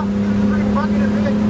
Bak, bak, bak,